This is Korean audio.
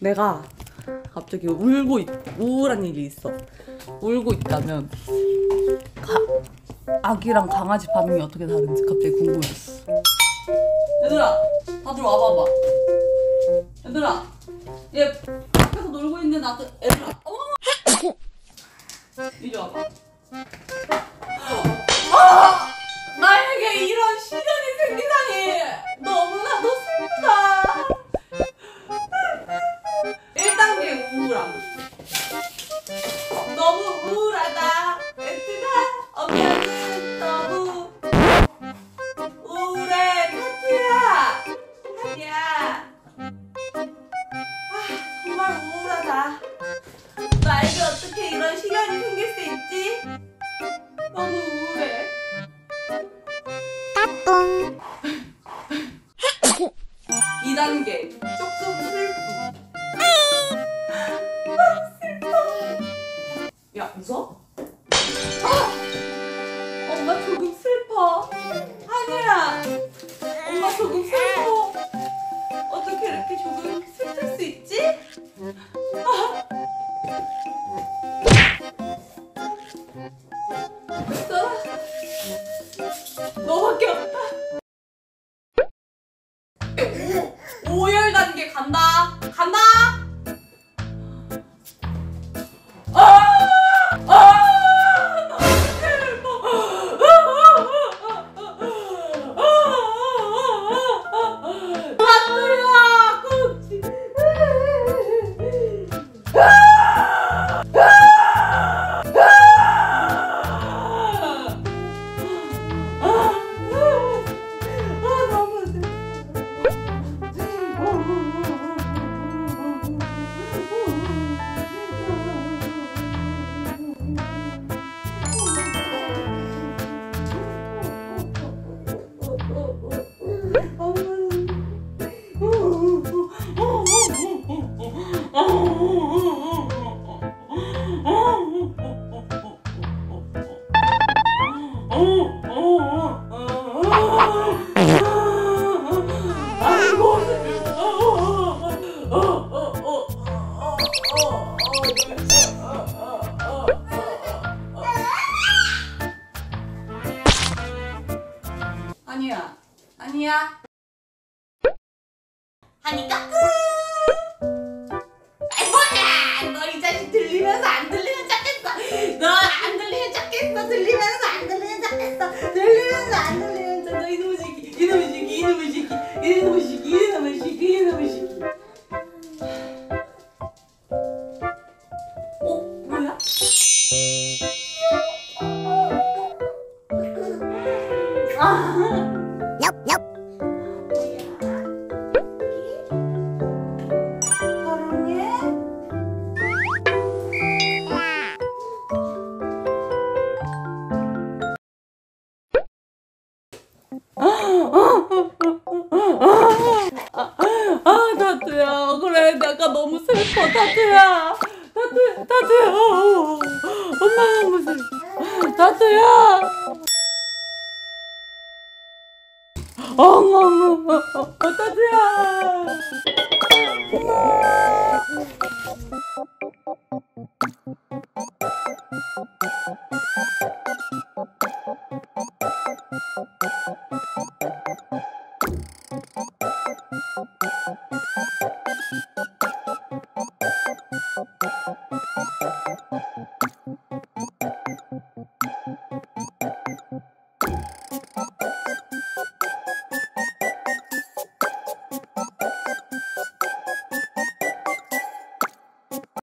내가 갑자기 울고 있, 우울한 일이 있어. 울고 있다면 가, 아기랑 강아지 반응이 어떻게 다른지 갑자기 궁금했어. 얘들아, 다들 와봐봐. 얘들아, 얘 밖에서 놀고 있는데 나도 얘들아, 이리 와봐. 아! 나에게 이런 시련이 생기다니 너무나도 슬프다. 너무 우울하다. 애들아, 엄마는 너무 우울해. 카트야. 하기야. 아, 정말 우울하다. 나에게 어떻게 이런 시련이 생길 수 있지? 너무 우울해. 2단계 야 웃어? 아! 엄마 조금 슬퍼 아니야 엄마 조금 슬퍼 어떻게 이렇게 조금 슬플 수 있지? 아. 있어 아니야. 하니까 아이고야! 너이 자식 들리면서 안 들리면 찾겠어. 너 안 들리면 찾겠어. 들리면서 안 들리면 찾겠어. 들리면서 안 들리면 찾너 이놈의 새끼 이놈의 새끼 이놈의 새끼 이놈의 새끼 이놈의 새끼 이놈의 새끼. 어? 뭐야? 타투야. 그래, 내가 너무 슬퍼, 타투야. 타투, 타투야. 엄마 너무 슬퍼. 타투야. 어머, 어머, 어, 타투야.